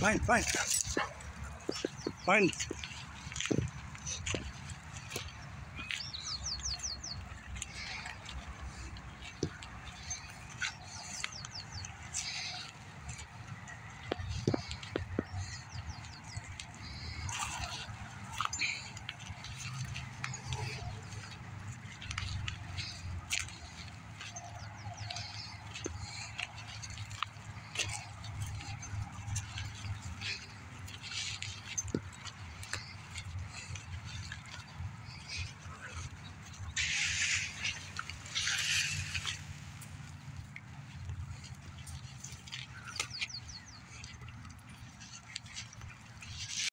Fine, fine. Fine.